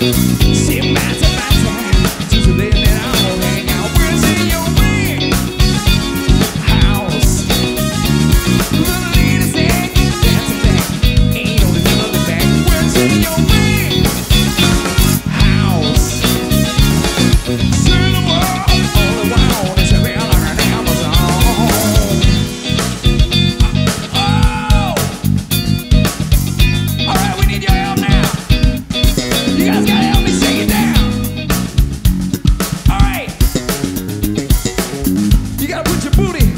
See booty.